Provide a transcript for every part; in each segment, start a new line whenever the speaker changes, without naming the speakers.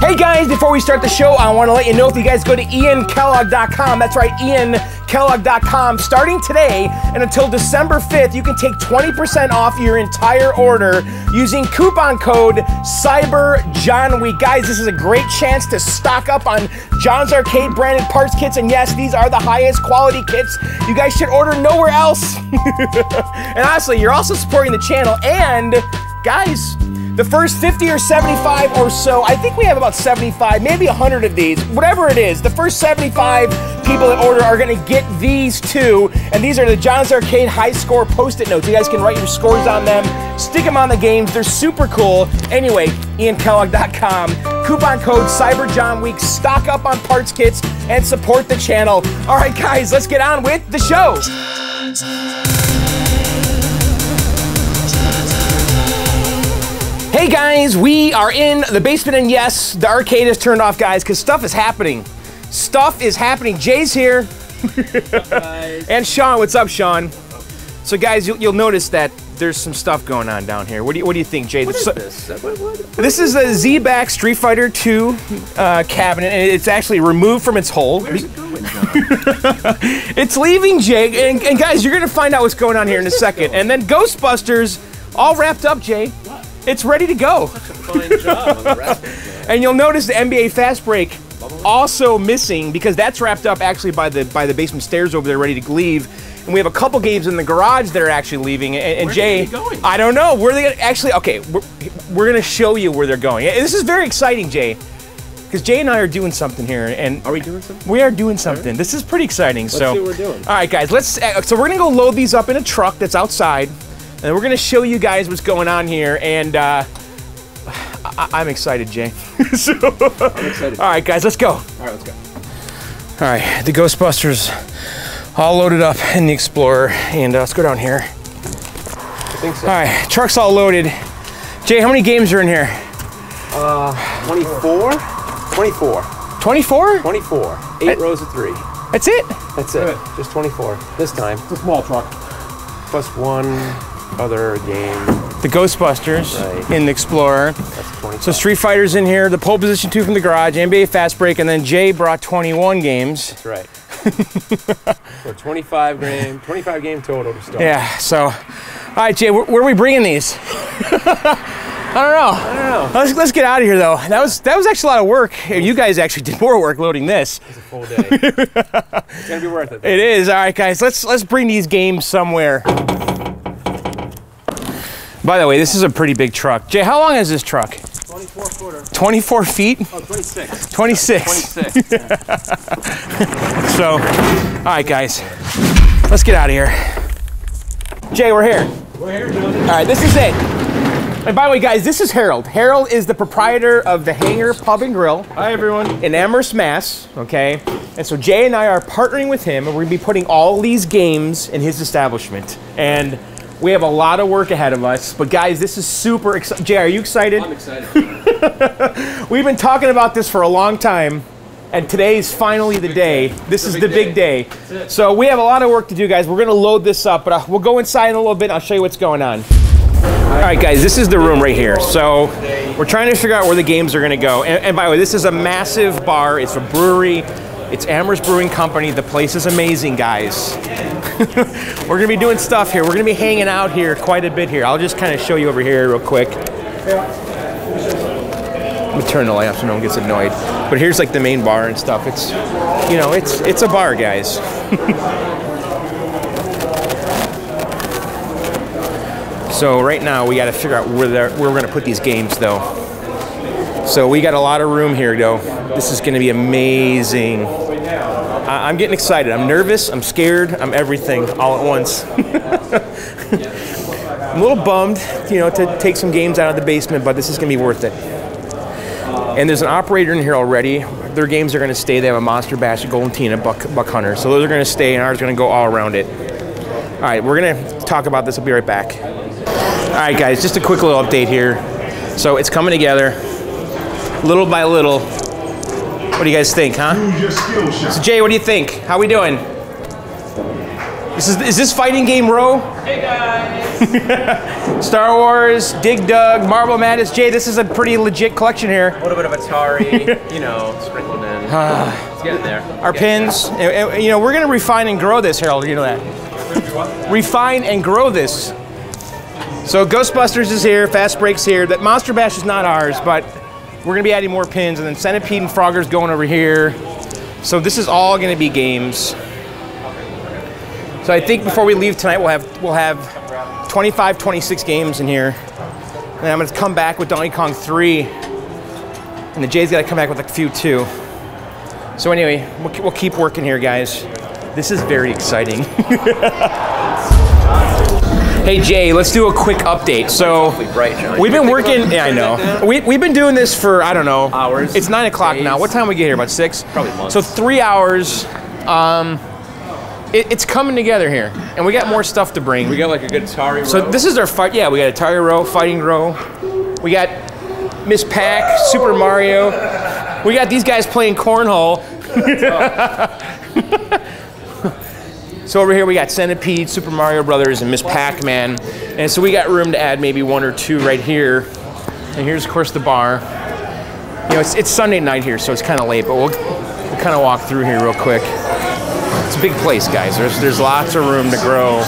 Hey guys, before we start the show, I want to let you know if you guys go to iankellogg.com, that's right, iankellogg.com, starting today and until December 5th, you can take 20% off your entire order using coupon code CyberJohnWeek. Guys, this is a great chance to stock up on John's Arcade branded parts kits, and yes, these are the highest quality kits. You guys should order nowhere else. and honestly, you're also supporting the channel, and guys, the first 50 or 75 or so, I think we have about 75, maybe 100 of these, whatever it is. The first 75 people that order are gonna get these two. And these are the John's Arcade high score post-it notes. You guys can write your scores on them, stick them on the games. They're super cool. Anyway, iankellogg.com, coupon code CyberJohnWeek, stock up on parts kits and support the channel. All right, guys, let's get on with the show. Hey guys, we are in the basement, and yes, the arcade is turned off, guys, because stuff is happening. Stuff is happening. Jay's here. and Sean, what's up, Sean? So, guys, you'll, you'll, notice that there's some stuff going on down here. What do you What do you think, Jay?
What is this? What, what,
this is a Z-Back Street Fighter 2 uh, cabinet, and it's actually removed from its hole.
Where's it going, John?
it's leaving, Jay. And, and, guys, you're gonna find out what's going on here in a second.
Going?
And then Ghostbusters, all wrapped up, Jay. It's ready to go.
Fine job on the
and you'll notice the NBA Fast Break also missing because that's wrapped up actually by the by the basement stairs over there, ready to leave. And we have a couple games in the garage that are actually leaving. And, and Jay? I don't know where they actually. Okay, we're, we're gonna show you where they're going. This is very exciting, Jay. Because Jay and I are doing something here, and
are we doing something?
We are doing something. This is pretty exciting.
Let's
so,
see what we're doing.
All right, guys. Let's. Uh, so we're gonna go load these up in a truck that's outside, and we're gonna show you guys what's going on here. And uh, I- am excited, Jay.
so, I'm excited.
All right, guys, let's go.
All right, let's go.
All right, the Ghostbusters all loaded up in the Explorer, and uh, let's go down here.
I think so.
All right, truck's all loaded. Jay, how many games are in here?
Uh, 24? 24.
24?
24. Eight rows of three.
That's it?
That's it. Just 24 this time.
It's a small truck.
Plus one other game.
The Ghostbusters
Right.
in the Explorer.
That's
So Street Fighter's in here, the pole position two from the garage, NBA Fast Break, and then Jay brought 21 games.
That's right. For 25 game, 25 game total to start.
Yeah, so, all right, Jay, where, where are we bringing these? I don't know.
I don't know.
Let's, let's get out of here, though. That was that was actually a lot of work. You guys actually did more work loading this.
It's a full day. it's gonna be worth it.
It is. All right, guys. Let's let's bring these games somewhere. By the way, this is a pretty big truck. Jay, how long is this truck?
24 footer.
24 feet?
Oh, 26.
26.
26.
So, all right, guys. Let's get out of here. Jay, we're here.
We're here, Johnny.
All right, this is it. And by the way, guys, this is Harold. Harold is the proprietor of the Hangar Pub and Grill
Hi, everyone.
in Amherst, Mass. Okay, and so Jay and I are partnering with him, and we're gonna be putting all these games in his establishment. And we have a lot of work ahead of us. But guys, this is super exciting. Jay, are you excited?
I'm excited.
We've been talking about this for a long time, and today's finally the day. This is the big day. So we have a lot of work to do, guys. We're gonna load this up, but uh, we'll go inside in a little bit. And I'll show you what's going on. All right, guys, this is the room right here. So we're trying to figure out where the games are gonna go. And, and by the way, this is a massive bar. It's a brewery. It's Amherst Brewing Company. The place is amazing, guys. we're gonna be doing stuff here. We're gonna be hanging out here quite a bit here. I'll just kind of show you over here real quick. Let me turn the light off so no one gets annoyed. But here's like the main bar and stuff. It's, you know, it's it's a bar, guys. so right now we got to figure out where where we're gonna put these games, though. So we got a lot of room here, though. This is gonna be amazing. I- I'm getting excited. I'm nervous. I'm scared. I'm everything all at once. I'm a little bummed, you know, to take some games out of the basement, but this is gonna be worth it. And there's an operator in here already. Their games are going to stay. They have a Monster Bash, a Golden Tina, Buck, Buck Hunter. So those are going to stay, and ours are going to go all around it. All right, we're going to talk about this. I'll be right back. All right, guys, just a quick little update here. So it's coming together, little by little. What do you guys think, huh? So Jay, what do you think? How we doing? This is is this fighting game row?
Hey guys!
Star Wars, Dig Dug, Marble Madness. Jay, this is a pretty legit collection here.
A little bit of Atari, you know, sprinkled in. Ah. it's getting there.
Our pins. And- and, you know, we're gonna refine and grow this, Harold. You know that. refine and grow this. So Ghostbusters is here, Fast Break's here. That Monster Bash is not ours, but we're gonna be adding more pins, and then Centipede and Frogger's going over here. So this is all gonna be games. So I think before we leave tonight, we'll have we'll have 25, 26 games in here. And I'm gonna come back with Donkey Kong 3. And the Jay's gotta come back with a few too. So anyway, we'll, we'll keep working here, guys. This is very exciting. hey Jay, let's do a quick update. So
Awfully bright, John.
we've been working. Yeah, I know. We, we've been doing this for I don't know
Hours,
It's nine o'clock now. What time we get here? About six.
Probably months.
So three hours. Um, it, it's coming together here, and we got more stuff to bring.
We got like a good Atari.
So this is our fight. Yeah, we got Atari Row, Fighting Row. We got Miss Pac, Super Mario. We got these guys playing cornhole. so over here we got Centipede, Super Mario Brothers, and Miss Pac-Man. And so we got room to add maybe one or two right here. And here's of course the bar. You know, it's, it's Sunday night here, so it's kind of late, but we'll, we'll kind of walk through here real quick. It's a big place, guys. There's there's lots of room to grow.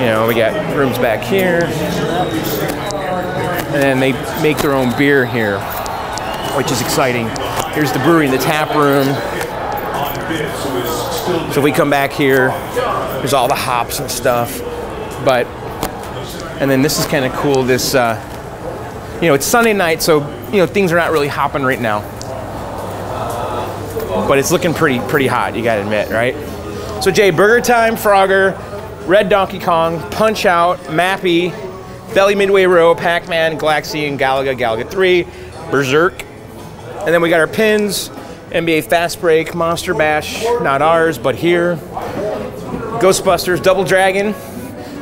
You know, we got rooms back here. And they make their own beer here, which is exciting. Here's the brewery and the tap room. So if we come back here, there's all the hops and stuff. But, and then this is kind of cool. This, uh, you know, it's Sunday night, so, you know, things are not really hopping right now. But it's looking pretty, pretty hot, you gotta admit, right? So Jay, Burger Time, Frogger, Red Donkey Kong, Punch Out, Mappy, Bally Midway Row, Pac-Man, Galaxian, and Galaga, Galaga 3, Berserk. And then we got our pins, NBA Fast Break, Monster Bash, not ours, but here. Ghostbusters, Double Dragon.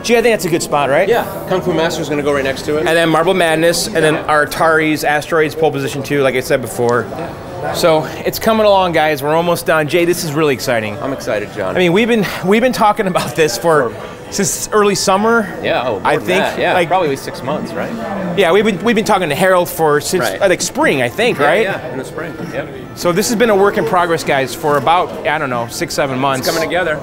Gee, I think that's a good spot, right?
yeah, Kung Fu Master's gonna go right next to it.
And then Marble Madness, and then our Atari's Asteroids pole position too, like I said before. Yeah. So it's coming along, guys. We're almost done. Jay, this is really exciting.
I'm excited, John.
I mean, we've been we've been talking about this for since early summer.
yeah, oh,
I think,
that. yeah,
like-
probably six months, right?
Yeah, we've been we've been talking to Harold for since
Right.
uh, like spring, I think,
Yeah,
right?
Yeah, in the spring. Yep.
So this has been a work in progress, guys, for about I don't know six seven months.
It's Coming together.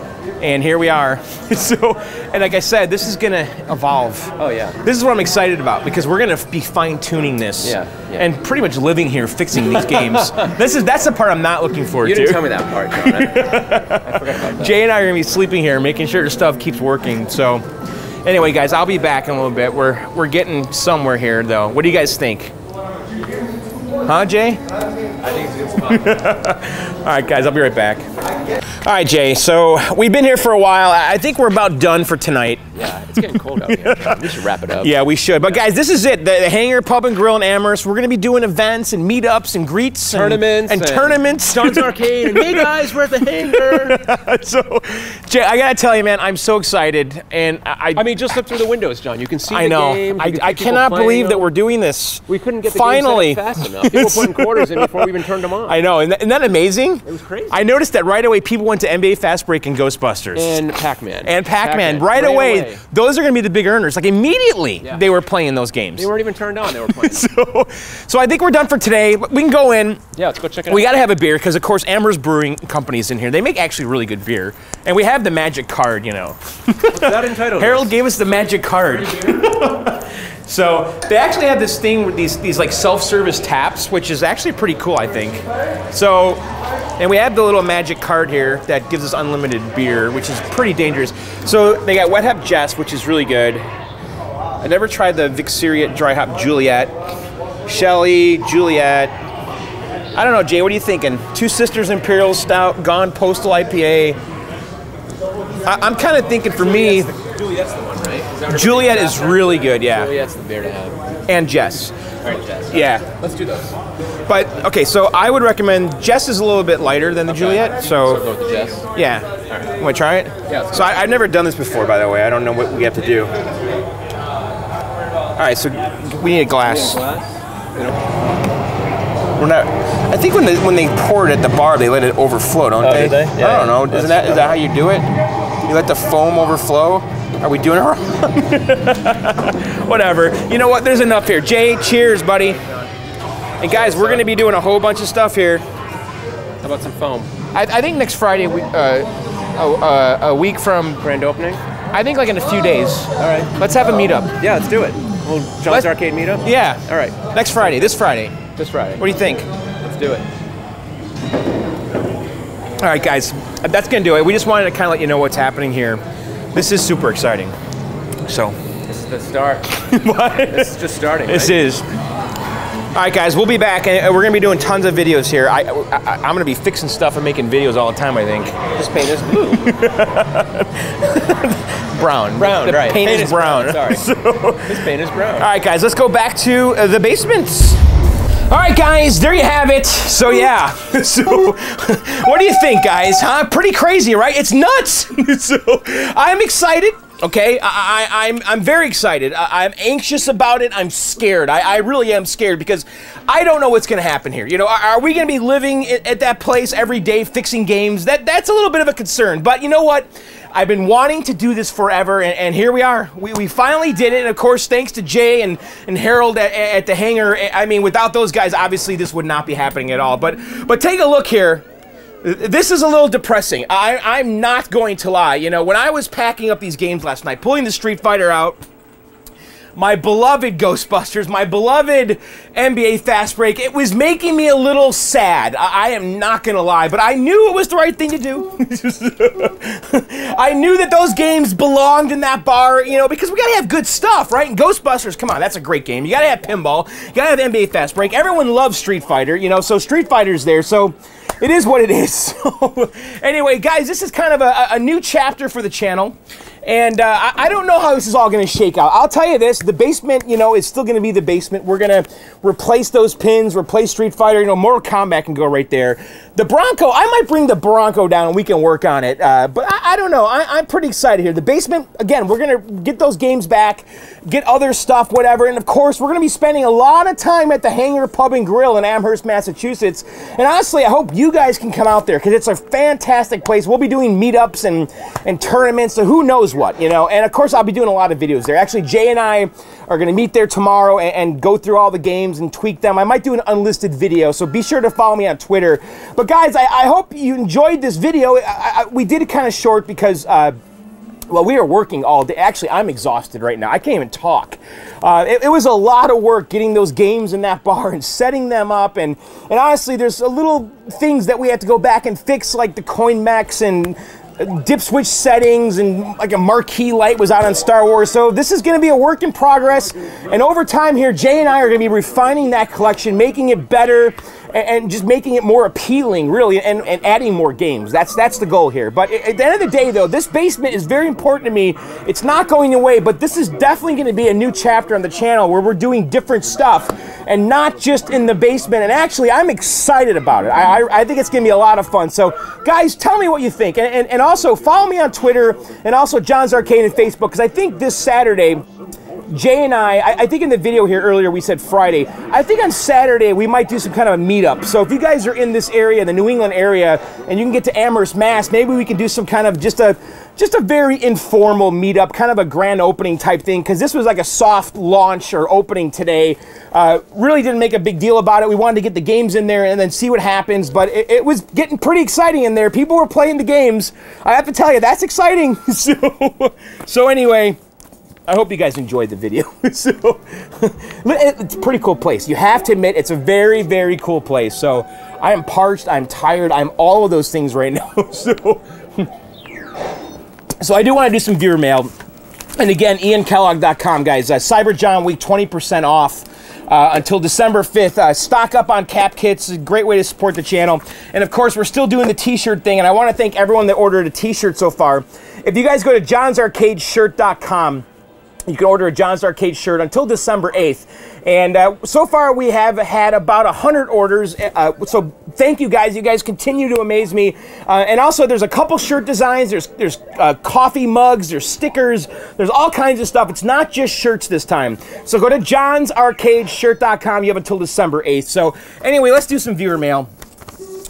and here we are. so, and like I said, this is gonna evolve.
Oh yeah.
This is what I'm excited about because we're gonna be fine tuning this.
Yeah, yeah.
And pretty much living here, fixing these games. this is that's the part I'm not looking forward
You
to.
didn't tell me that part, John. I, I forgot about that.
Jay and I are gonna be sleeping here, making sure the stuff keeps working. So, anyway, guys, I'll be back in a little bit. We're we're getting somewhere here, though. What do you guys think? Huh, Jay?
I think it's a good spot.
All right, guys, I'll be right back. All right, Jay. So we've been here for a while. I think we're about done for tonight.
yeah, it's getting cold out here. We should wrap it up.
Yeah, we should. But guys, this is it. The, the Hangar Pub and Grill in Amherst. We're gonna be doing events and meetups and greets and
Tournaments
and,
and
tournaments.
John's Arcade. And hey guys, we're at the hangar.
so, Jay, I gotta tell you, man, I'm so excited, and I.
I mean, just look through the windows, John. You can see
I
the
know.
games.
I, I cannot believe that we're doing this.
We couldn't get the
Finally.
fast enough. People putting quarters in before we even turned them on.
I know. Isn't that, isn't that amazing? It
was crazy.
I noticed that right away. People went to NBA Fast Break and Ghostbusters.
and Pac-Man.
and Pac-Man, right, away, Those are going to be the big earners. Like immediately,
Yeah.
they were playing those games.
They weren't even turned on. They were playing.
so, so I think we're done for today. We can go in.
yeah, let's go check it
We
out.
We got to have a beer because, of course, Amherst Brewing Company's in here. They make actually really good beer, and we have the magic card. You know,
that entitled.
Harold gave us the magic card. so they actually have this thing with these these like self-service taps, which is actually pretty cool, I think. So, and we have the little magic card here that gives us unlimited beer, which is pretty dangerous. So they got Wet Hop Jess, which is really good. I never tried the Vixeriat Dry Hop Juliet. Shelly, Juliet. I don't know, Jay. What are you thinking? Two Sisters Imperial Stout, Gone Postal IPA. I, I'm kind of thinking for me,
Juliet's the one, right? Is
Juliet is really good, yeah.
Juliet's the beer to have.
And Jess.
Right, Jess.
Yeah.
Let's do those.
But okay, so I would recommend Jess is a little bit lighter than the Juliet.
So
So
go Jess.
yeah. Want to try it?
Yeah,
So I, I've never done this before, by the way. I don't know what we have to do. All right, so we need a glass. We're not. I think when they when they pour it at the bar, they let it overflow, don't
Oh,
they?
do they? Yeah,
I don't know. Isn't that is that how you do it? You let the foam overflow. Are we doing it wrong? Whatever. You know what? There's enough here. Jay, cheers, buddy. And guys, we're going to be doing a whole bunch of stuff here.
How about some foam?
I, I think next Friday, we, uh, a, uh, a week from,
Grand opening?
I think like in a few days.
All right.
Let's have a meetup.
Yeah, let's do it. Well, John's
Let's-
Arcade meetup?
Yeah.
All right.
Next Friday, this Friday.
This Friday.
What do you think?
Let's do it.
All right, guys, that's gonna do it. We just wanted to kind of let you know what's happening here. This is super exciting. So,
This is the start.
what?
This is just starting.
This
right?
is. All right, guys, we'll be back, and we're gonna be doing tons of videos here. I, I, I'm gonna be fixing stuff and making videos all the time. I think.
This paint is blue.
Brown.
Brown,
The
right.
Paint, is brown.
Sorry.
So-
this paint is brown.
All right, guys, let's go back to uh, the basements. All right, guys, there you have it. So yeah, so what do you think, guys? Huh? Pretty crazy, right? It's nuts. so I'm excited. Okay, I, I, I'm I'm very excited. I, I'm anxious about it. I'm scared. I, I really am scared because I don't know what's going to happen here. You know, are, are we going to be living at, at that place every day fixing games? That that's a little bit of a concern. But you know what? I've been wanting to do this forever, and, and here we are. We, we finally did it, and of course, thanks to Jay and, and Harold at, at the hangar. I mean, without those guys, obviously, this would not be happening at all. But but take a look here. This is a little depressing. I, I'm not going to lie. You know, when I was packing up these games last night, pulling the Street Fighter out, my beloved Ghostbusters, my beloved NBA Fast Break, it was making me a little sad. I, I am not gonna lie, but I knew it was the right thing to do. I knew that those games belonged in that bar, you know, because we gotta have good stuff, right? And Ghostbusters, come on, that's a great game. You gotta have pinball, you gotta have NBA Fast Break. Everyone loves Street Fighter, you know, so Street Fighter's there. So it is what it is. Anyway, guys, this is kind of a, a new chapter for the channel. And uh, I, I don't know how this is all going to shake out. I'll tell you this: the basement, you know, is still going to be the basement. We're going to replace those pins, replace Street Fighter. You know, Mortal Kombat can go right there. The Bronco, I might bring the Bronco down and we can work on it. Uh, but I, I don't know. I, I'm pretty excited here. The basement, again, we're going to get those games back, get other stuff, whatever. And of course, we're going to be spending a lot of time at the Hangar Pub and Grill in Amherst, Massachusetts. And honestly, I hope you guys can come out there because it's a fantastic place. We'll be doing meetups and and tournaments. So who knows what, you know? And of course, I'll be doing a lot of videos there. Actually, Jay and I are going to meet there tomorrow and, and go through all the games and tweak them. I might do an unlisted video, so be sure to follow me on Twitter. But guys, I, I hope you enjoyed this video. I, I, we did it kind of short because. Uh, well, we are working all day. Actually, I'm exhausted right now. I can't even talk. Uh, it, it was a lot of work getting those games in that bar and setting them up. And, and honestly, there's a little things that we have to go back and fix, like the coin mechs and dip switch settings and like a marquee light was out on Star Wars. So this is going to be a work in progress. And over time here, Jay and I are going to be refining that collection, making it better and just making it more appealing, really, and, and adding more games. That's that's the goal here. But at the end of the day, though, this basement is very important to me. It's not going away, but this is definitely going to be a new chapter on the channel where we're doing different stuff and not just in the basement. And actually, I'm excited about it. I, I, I think it's going to be a lot of fun. So, guys, tell me what you think. And, and, and also, follow me on Twitter and also John's Arcade and Facebook because I think this Saturday, Jay and I, I, I think in the video here earlier we said Friday. I think on Saturday we might do some kind of a meetup. So if you guys are in this area, the New England area, and you can get to Amherst, Mass, maybe we can do some kind of just a just a very informal meetup, kind of a grand opening type thing. Because this was like a soft launch or opening today. Uh, really didn't make a big deal about it. We wanted to get the games in there and then see what happens. But it, it was getting pretty exciting in there. People were playing the games. I have to tell you, that's exciting. so, so anyway. I hope you guys enjoyed the video. so, it's a pretty cool place. You have to admit, it's a very, very cool place. So, I am parched, I'm tired, I'm all of those things right now. so, so I do want to do some viewer mail. And again, iankellogg.com, guys. Uh, Cyber John Week, 20% off. Uh, until December 5th. Uh, stock up on cap kits, a great way to support the channel. And of course, we're still doing the t shirt thing, and I want to thank everyone that ordered a t shirt so far. If you guys go to johnsarcadeshirt.com, you can order a John's Arcade shirt until December 8th. And uh, so far, we have had about 100 orders. Uh, so thank you guys. You guys continue to amaze me. Uh, and also, there's a couple shirt designs. There's, there's uh, coffee mugs. There's stickers. There's all kinds of stuff. It's not just shirts this time. So go to johnsarcadeshirt.com. You have until December 8th. So anyway, let's do some viewer mail.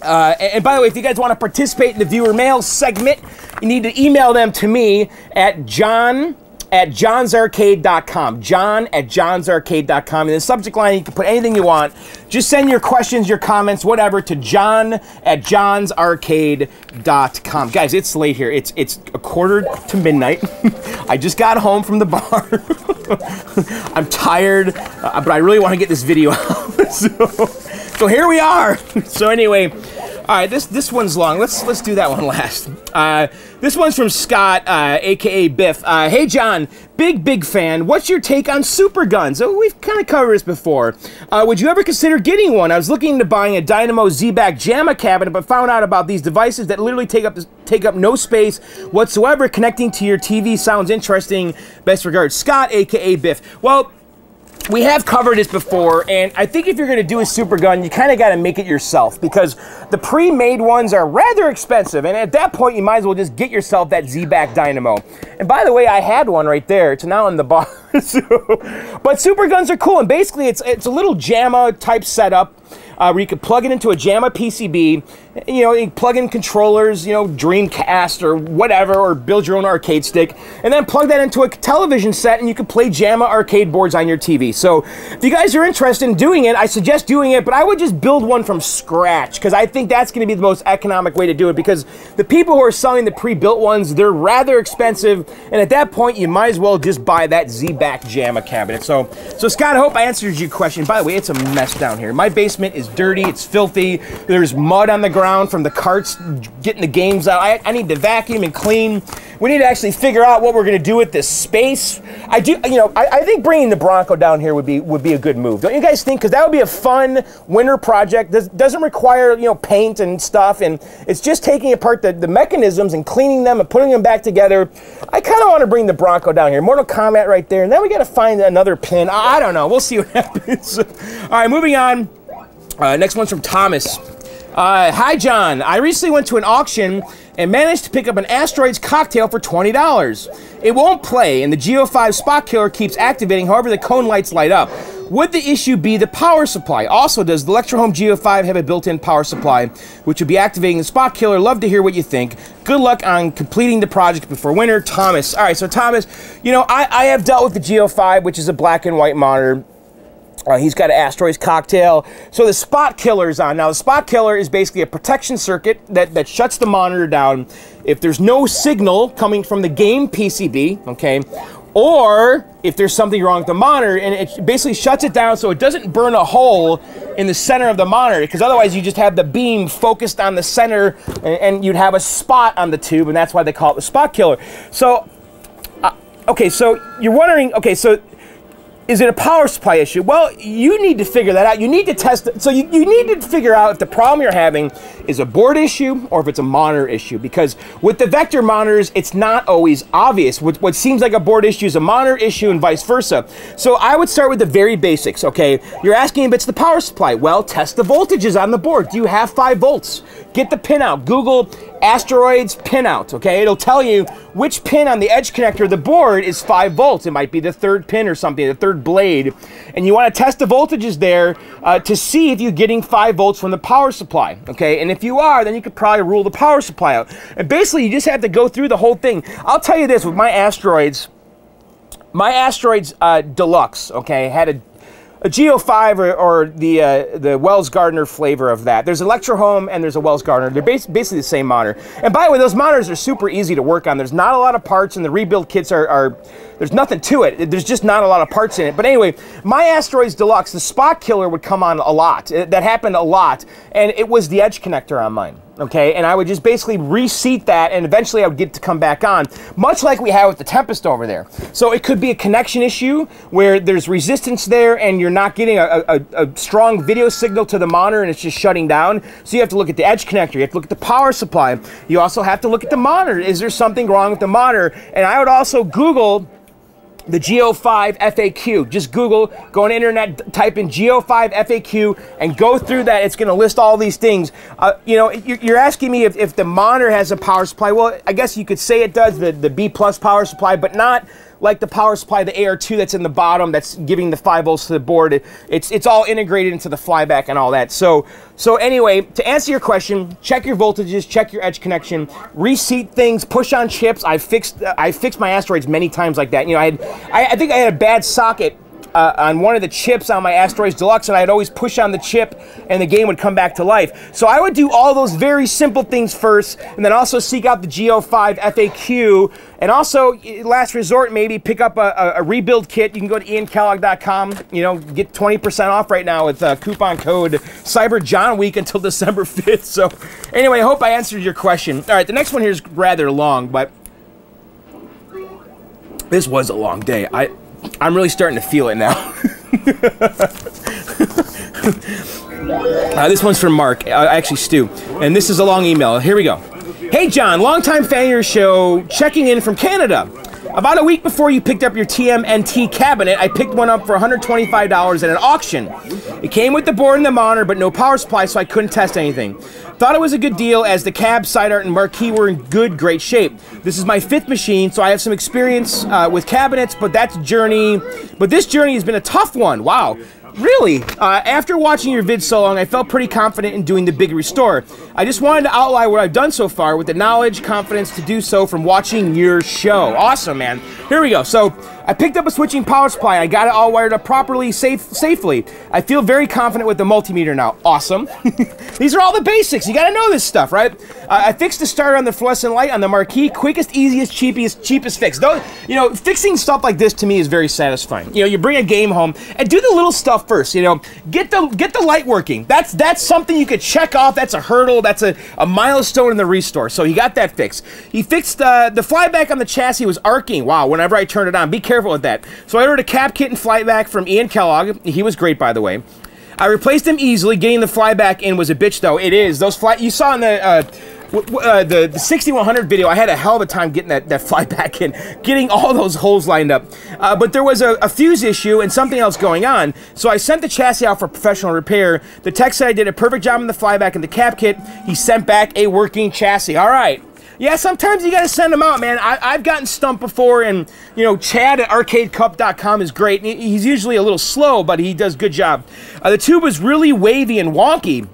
Uh, and by the way, if you guys want to participate in the viewer mail segment, you need to email them to me at john at johnsarcade.com. John at johnsarcade.com. In the subject line, you can put anything you want. Just send your questions, your comments, whatever, to john at johnsarcade.com. Guys, it's late here. It's it's a quarter to midnight. I just got home from the bar. I'm tired, uh, but I really want to get this video out. so, so here we are. So anyway, all right, this this one's long. Let's let's do that one last. Uh, this one's from Scott, uh, aka Biff. Uh, hey John, big big fan. What's your take on super guns? Oh, we've kind of covered this before. Uh, would you ever consider getting one? I was looking into buying a Dynamo Z-back JAMMA cabinet, but found out about these devices that literally take up take up no space whatsoever. Connecting to your TV sounds interesting. Best regards, Scott, aka Biff. Well we have covered this before, and I think if you're going to do a super gun, you kind of got to make it yourself because the pre-made ones are rather expensive, and at that point, you might as well just get yourself that Z-back Dynamo. And by the way, I had one right there. It's now in the so, but super guns are cool, and basically, it's it's a little JAMMA type setup uh, where you can plug it into a JAMMA PCB. You know, you plug in controllers, you know, Dreamcast or whatever, or build your own arcade stick, and then plug that into a television set, and you can play JAMMA arcade boards on your TV. So, if you guys are interested in doing it, I suggest doing it, but I would just build one from scratch because I think that's going to be the most economic way to do it. Because the people who are selling the pre-built ones, they're rather expensive, and at that point, you might as well just buy that Z-back JAMMA cabinet. So, so Scott, I hope I answered your question. By the way, it's a mess down here. My basement is dirty, it's filthy. There's mud on the ground from the carts getting the games out. I, I need to vacuum and clean. We need to actually figure out what we're going to do with this space. I do, you know, I, I, think bringing the Bronco down here would be would be a good move. Don't you guys think? Because that would be a fun winter project. This doesn't require you know paint and stuff, and it's just taking apart the, the mechanisms and cleaning them and putting them back together. I kind of want to bring the Bronco down here. Mortal Kombat right there, and then we got to find another pin. I, I don't know. We'll see what happens. All right, moving on. Uh, next one's from Thomas. Uh, hi, John. I recently went to an auction and managed to pick up an Asteroids cocktail for $20. It won't play, and the G05 spot killer keeps activating, however, the cone lights light up. Would the issue be the power supply? Also, does the Electrohome G05 have a built-in power supply, which would be activating the spot killer? Love to hear what you think. Good luck on completing the project before winter, Thomas. All right, so Thomas, you know, I, I have dealt with the G05, which is a black and white monitor. Uh, he's got an Asteroids cocktail. So the spot killer is on. Now, the spot killer is basically a protection circuit that, that shuts the monitor down if there's no signal coming from the game PCB, okay, or if there's something wrong with the monitor, and it basically shuts it down so it doesn't burn a hole in the center of the monitor, because otherwise you just have the beam focused on the center, and, and, you'd have a spot on the tube, and that's why they call it the spot killer. So, uh, okay, so you're wondering, okay, so is it a power supply issue? Well, you need to figure that out. You need to test it. So you, you need to figure out if the problem you're having is a board issue or if it's a monitor issue. Because with the vector monitors, it's not always obvious. What, what seems like a board issue is a monitor issue and vice versa. So I would start with the very basics, okay? You're asking if it's the power supply. Well, test the voltages on the board. Do you have 5 volts? Get the pin out. Google asteroids pin out, okay? It'll tell you which pin on the edge connector of the board is 5 volts. It might be the third pin or something, the third blade. And you want to test the voltages there uh, to see if you're getting 5 volts from the power supply, okay? And if you are, then you could probably rule the power supply out. And basically, you just have to go through the whole thing. I'll tell you this, with my asteroids, my asteroids uh, deluxe, okay, had a a G05 or, or the uh, the Wells Gardner flavor of that. There's Electrohome and there's a Wells Gardner. They're bas basically the same monitor. And by the way, those monitors are super easy to work on. There's not a lot of parts, and the rebuild kits are, are there's nothing to it. There's just not a lot of parts in it. But anyway, my Asteroids Deluxe, the spot killer would come on a lot. That happened a lot, and it was the edge connector on mine okay? And I would just basically reseat that, and eventually I would get to come back on, much like we have with the Tempest over there. So it could be a connection issue where there's resistance there, and you're not getting a, a, a strong video signal to the monitor, and it's just shutting down. So you have to look at the edge connector, you have to look at the power supply, you also have to look at the monitor. Is there something wrong with the monitor? And I would also Google the G05 FAQ. Just Google, go on internet, type in G05 FAQ, and go through that. It's going to list all these things. Uh, you know, you're asking me if, if the monitor has a power supply. Well, I guess you could say it does, the, the B plus power supply, but not like the power supply, the AR2 that's in the bottom, that's giving the five volts to the board. It, it's it's all integrated into the flyback and all that. So so anyway, to answer your question, check your voltages, check your edge connection, reseat things, push on chips. I fixed I fixed my asteroids many times like that. You know, I had I, I think I had a bad socket uh, on one of the chips on my Asteroids Deluxe, and I'd always push on the chip, and the game would come back to life. So I would do all those very simple things first, and then also seek out the G05 FAQ, and also, last resort, maybe pick up a, a, rebuild kit. You can go to iankellogg.com, you know, get 20% off right now with uh, coupon code Cyber John Week until December 5th. So, anyway, I hope I answered your question. All right, the next one here is rather long, but this was a long day. I I'm really starting to feel it now. uh, this one's from Mark, uh, actually Stu, and this is a long email. Here we go. Hey John, longtime fan of your show, checking in from Canada. About a week before you picked up your TMNT cabinet, I picked one up for $125 at an auction. It came with the board and the monitor, but no power supply, so I couldn't test anything. Thought it was a good deal as the cab, side art, and marquee were in good, great shape. This is my fifth machine, so I have some experience uh, with cabinets, but that's a journey. But this journey has been a tough one. Wow. Really, uh, after watching your vid so long, I felt pretty confident in doing the big restore. I just wanted to outline what I've done so far with the knowledge, confidence to do so from watching your show. Awesome, man. Here we go. So, I picked up a switching power supply. I got it all wired up properly, safe, safely. I feel very confident with the multimeter now. Awesome. These are all the basics. You got to know this stuff, right? Uh, I fixed the starter on the fluorescent light on the marquee. Quickest, easiest, cheapest, cheapest fix. Though, you know, fixing stuff like this to me is very satisfying. You know, you bring a game home and do the little stuff first. You know, get the get the light working. That's that's something you could check off. That's a hurdle. That's a, a milestone in the restore. So he got that fixed. He fixed uh, the flyback on the chassis was arcing. Wow, whenever I turned it on. Be careful careful with that. So I ordered a cap kit and flyback from Ian Kellogg. He was great, by the way. I replaced him easily. Getting the flyback in was a bitch, though. It is. Those fly you saw in the. Uh, uh, the, the 6100 video, I had a hell of a time getting that, that fly back in, getting all those holes lined up. Uh, but there was a, a, fuse issue and something else going on, so I sent the chassis out for professional repair. The tech said I did a perfect job on the flyback and the cap kit. He sent back a working chassis. All right. Yeah, sometimes you got to send them out, man. I, have gotten stumped before, and, you know, Chad at arcadecup.com is great. He's usually a little slow, but he does good job. Uh, the tube was really wavy and wonky.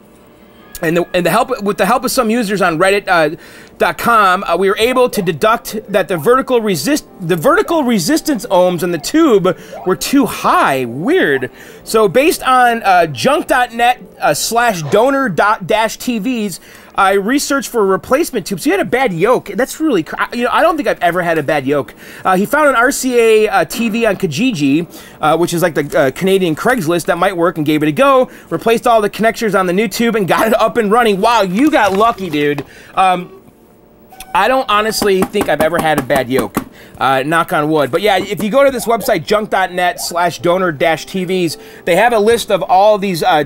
And, the, and the help with the help of some users on Reddit, uh, uh, we were able to deduct that the vertical resist the vertical resistance ohms in the tube were too high. Weird. So based on uh, junk.net uh, slash donor dash TVs, I researched for a replacement tube. So he had a bad yoke. That's really, you know, I don't think I've ever had a bad yoke. Uh, he found an RCA uh, TV on Kijiji, uh, which is like the uh, Canadian Craigslist that might work, and gave it a go. Replaced all the connectors on the new tube and got it up and running. Wow, you got lucky, dude. Um, I don't honestly think I've ever had a bad yoke. Uh, knock on wood. But yeah, if you go to this website, junk.net slash donor dash TVs, they have a list of all these uh,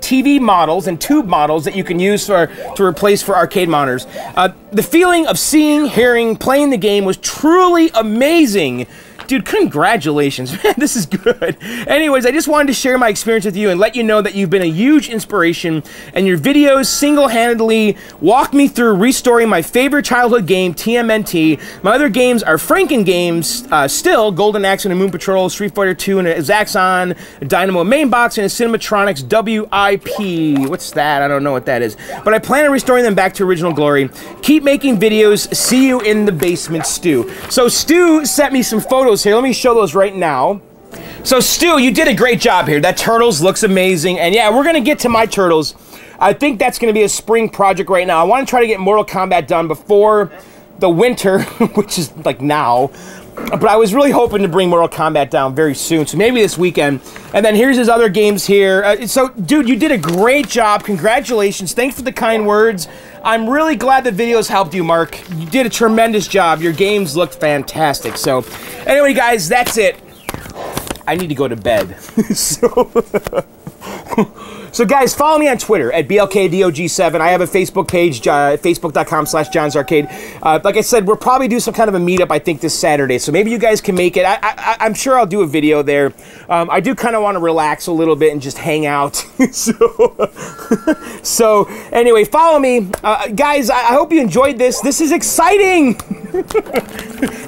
TV models and tube models that you can use for to replace for arcade monitors. Uh, the feeling of seeing, hearing, playing the game was truly amazing Dude, congratulations, man. This is good. Anyways, I just wanted to share my experience with you and let you know that you've been a huge inspiration, and your videos single handedly walk me through restoring my favorite childhood game, TMNT. My other games are Franken games, uh, still Golden Axe and Moon Patrol, Street Fighter 2 and a Zaxxon, a Dynamo main box, and a Cinematronics WIP. What's that? I don't know what that is. But I plan on restoring them back to original glory. Keep making videos. See you in the basement, Stu. So, Stu sent me some photos here. Let me show those right now. So, Stu, you did a great job here. That Turtles looks amazing. And yeah, we're going to get to my Turtles. I think that's going to be a spring project right now. I want to try to get Mortal Kombat done before the winter, which is like now. But I was really hoping to bring Mortal Kombat down very soon, so maybe this weekend. And then here's his other games here. Uh, so, dude, you did a great job. Congratulations. Thanks for the kind words. I'm really glad the videos helped you, Mark. You did a tremendous job. Your games looked fantastic. So, anyway, guys, that's it. I need to go to bed. so. So, guys, follow me on Twitter at BLKDOG7. I have a Facebook page, uh, facebook.com slash John's Arcade. Uh, like I said, we'll probably do some kind of a meetup, I think, this Saturday. So maybe you guys can make it. I, am sure I'll do a video there. Um, I do kind of want to relax a little bit and just hang out. so, so, anyway, follow me. Uh, guys, I, I hope you enjoyed this. This is exciting.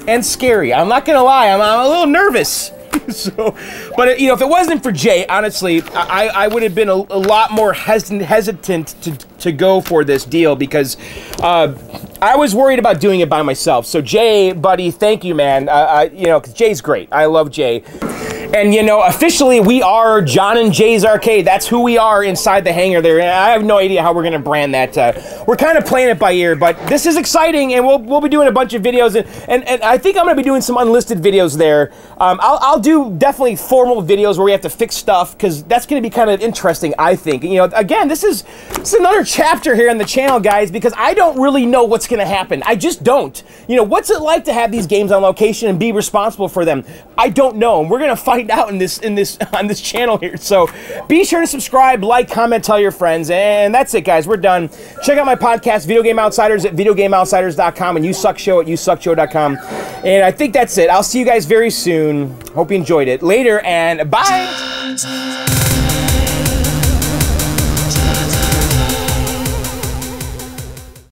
and scary. I'm not gonna lie, I'm, I'm a little nervous. so, but you know, if it wasn't for Jay, honestly, I, I would have been a, a lot more hesitant, hesitant to, to go for this deal because uh, I was worried about doing it by myself. So, Jay, buddy, thank you, man. Uh, I, you know, because Jay's great. I love Jay. And you know, officially, we are John and Jay's Arcade. That's who we are inside the hangar there. I have no idea how we're gonna brand that. Uh, we're kind of playing it by ear, but this is exciting, and we'll we'll be doing a bunch of videos, and and, and I think I'm gonna be doing some unlisted videos there. Um, I'll I'll do definitely formal videos where we have to fix stuff because that's gonna be kind of interesting. I think. You know, again, this is this is another chapter here on the channel, guys, because I don't really know what's gonna happen. I just don't. You know, what's it like to have these games on location and be responsible for them? I don't know, and we're gonna find out in this in this on this channel here. So be sure to subscribe, like, comment, tell your friends, and that's it, guys. We're done. Check out my podcast, Video Game Outsiders, at videogameoutsiders.com, and You Suck Show at YouSuckShow.com. And I think that's it. I'll see you guys very soon. Hope you enjoyed it. Later, and bye.